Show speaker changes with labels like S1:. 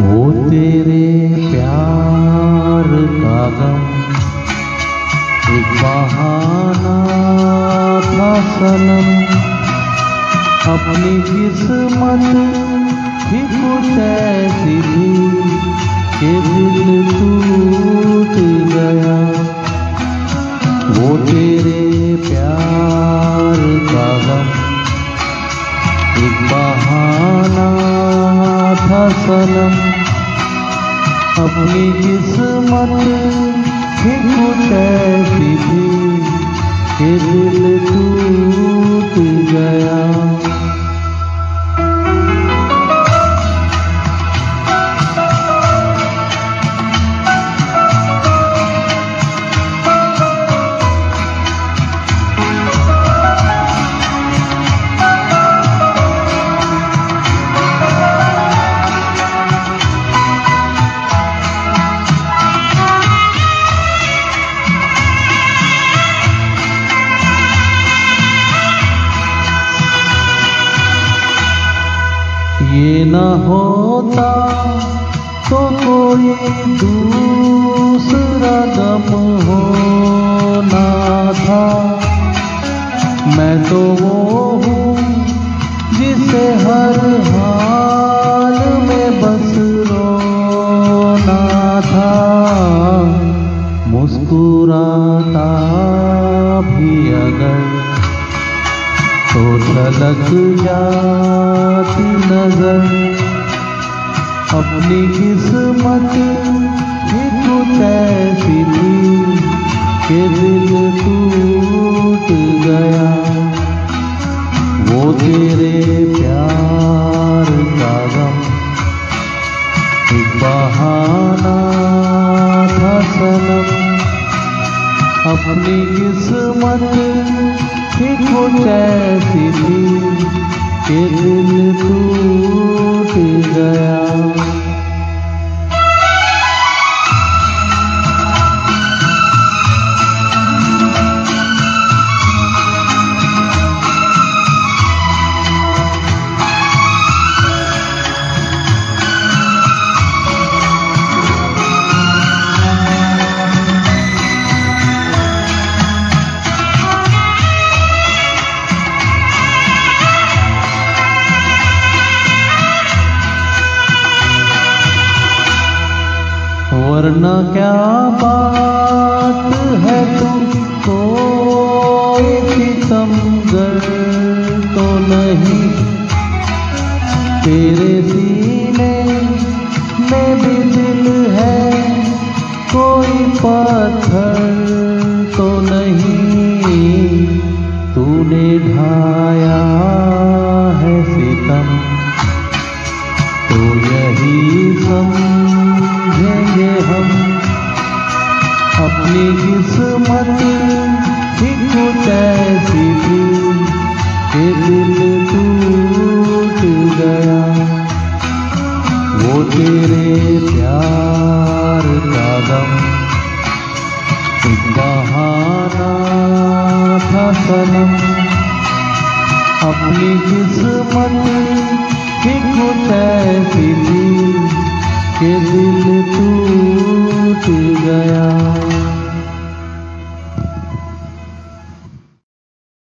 S1: तेरे प्यार का गम। एक बहाना था सनम। अपनी किस्मत ही कुछ ऐसी थी कि दिल टूट गया। वो तेरे प्यार का गम। एक बहाना था सनम। अपनी किस्मत ही कुछ ऐसी थी कि दिल टूट गया। ये न होता तो कोई दूसरा गम जाती नज़र। अपनी किस्मत ही कुछ ऐसी थी कि दिल टूट गया। वो तेरे प्यार का गम। बहाना था सनम। अपनी किस्मत ही कुछ ऐसी थी कि दिल टूट वरना क्या बात है तुम सितम गर तो नहीं। तेरे सीने सनम अपनी किस्मत की कुछ ऐसी दिल टूट गया।